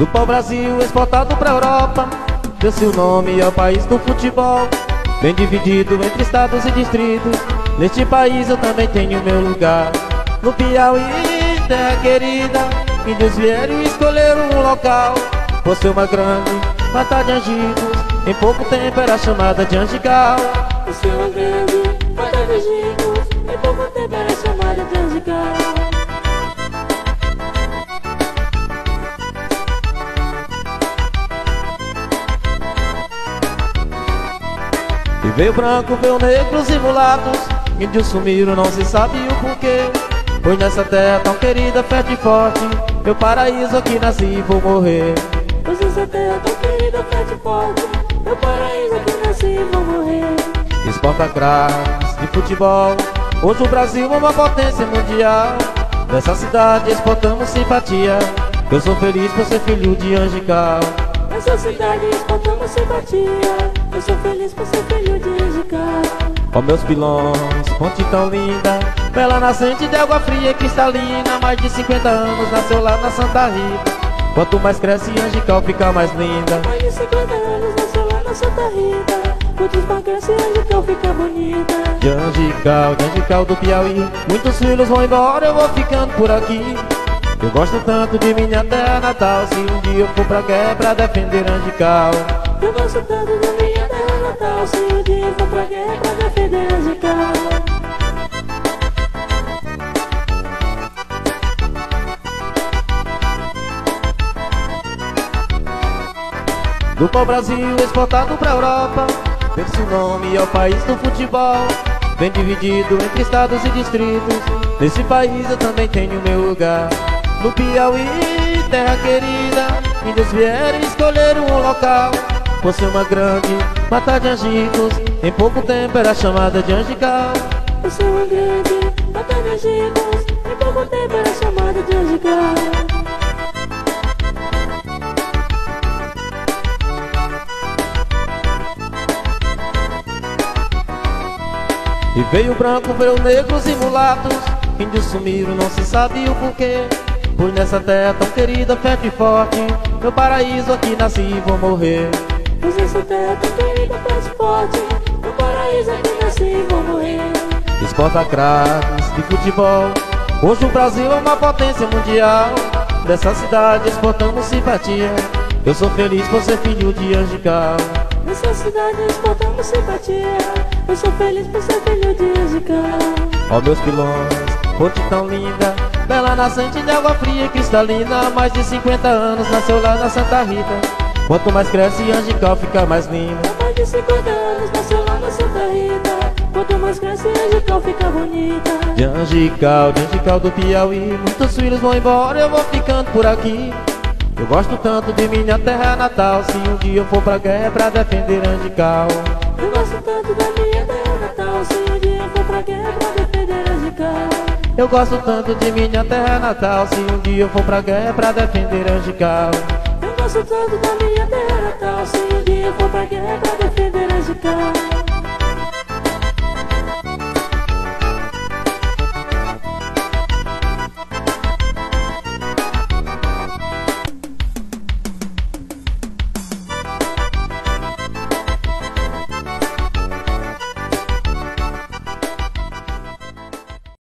Do pau-brasil exportado pra Europa. Deu seu nome ao país do futebol. Bem dividido entre estados e distritos. Neste país eu também tenho meu lugar. No Piauí, terra querida Índios vieram e escolheram um local. Por ser uma grande mata de angicos Em pouco tempo era chamada de Angical Por ser uma grande mata de angicos Em pouco tempo era chamada de Angical E veio branco, veio negros e mulatos Índios sumiram, não se sabe o porquê. Pois nessa terra tão querida, fértil e forte Meu paraíso aqui nasci e vou morrer. Pois nessa terra tão querida, fértil e forte Meu paraíso aqui nasci e vou morrer. Exporta craques de futebol. Hoje o Brasil é uma potência mundial. Nessa cidade exportamos simpatia. Eu sou feliz por ser filho de Angical Cidade exportamos simpatia. Eu sou feliz por ser filho de Ó meus pilões, ponte tão linda. Bela nascente de água fria e cristalina. Mais de 50 anos nasceu lá na Santa Rita. Quanto mais cresce Angical fica mais linda. Mais de 50 anos nasceu lá na Santa Rita. Quanto mais cresce Angical fica bonita. De Angical, de Angical do Piauí. Muitos filhos vão embora, eu vou ficando por aqui eu gosto tanto de minha terra natal Se um dia eu for pra guerra pra defender Angical Eu gosto tanto de minha terra natal Se um dia eu for pra guerra pra defender Angical Do pau-brasil exportado pra Europa Deve-se o nome ao país do futebol. Bem dividido entre estados e distritos Nesse país eu também tenho meu lugar no Piauí, terra querida Índios vieram e escolheram um local. Por ser uma grande mata de angicos Em pouco tempo era chamada de Angical. Por ser uma grande mata de angicos Em pouco tempo era chamada de Angical. E veio branco, veio negros e mulatos Índios sumiram, não se sabe o porquê Pois nessa terra tão querida, fértil e forte Meu paraíso aqui nasci e vou morrer. Pois nessa terra tão querida, fértil e forte Meu paraíso aqui nasci e vou morrer. Exporta craques de futebol. Hoje o Brasil é uma potência mundial. Dessa cidade exportamos simpatia Eu sou feliz por ser filho de Angical Nessa cidade exportamos simpatia Eu sou feliz por ser filho de Angical Ó oh, meus pilões, ponte tão linda Bela nascente de água fria e cristalina Há mais de 50 anos nasceu lá na Santa Rita. Quanto mais cresce Angical fica mais linda. Há mais de 50 anos nasceu lá na Santa Rita. Quanto mais cresce Angical fica bonita. De Angical, de Angical do Piauí. Muitos filhos vão embora, eu vou ficando por aqui. Eu gosto tanto de minha terra natal. Se um dia eu for pra guerra é pra defender Angical Eu gosto tanto da minha terra natal. Se um eu gosto tanto de minha terra natal. Se um dia eu for pra guerra pra defender Angical. Eu gosto tanto da minha terra natal. Se um dia eu for pra guerra pra defender Angical